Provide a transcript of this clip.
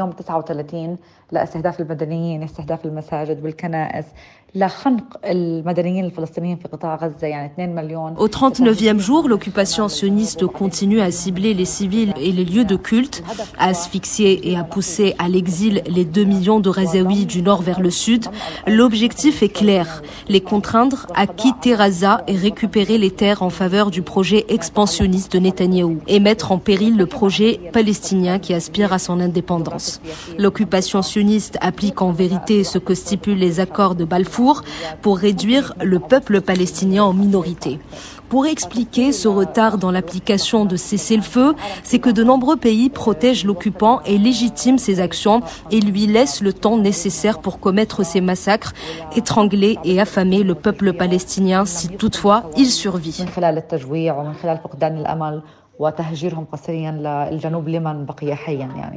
يوم 39 لأستهداف المدنيين استهداف المساجد والكنائس. Au 39e jour, l'occupation sioniste continue à cibler les civils et les lieux de culte, à asphyxier et à pousser à l'exil les 2 millions de Razaouis du nord vers le sud. L'objectif est clair, les contraindre à quitter Raza et récupérer les terres en faveur du projet expansionniste de Netanyahou et mettre en péril le projet palestinien qui aspire à son indépendance. L'occupation sioniste applique en vérité ce que stipulent les accords de Balfour pour réduire le peuple palestinien en minorité. Pour expliquer ce retard dans l'application de cessez-le-feu, c'est que de nombreux pays protègent l'occupant et légitiment ses actions et lui laissent le temps nécessaire pour commettre ces massacres, étrangler et affamer le peuple palestinien si toutefois il survit. من خلال التجويع ومن خلال فقدان الأمل وتهجيرهم قسريا للجنوب لمن بقي حيا يعني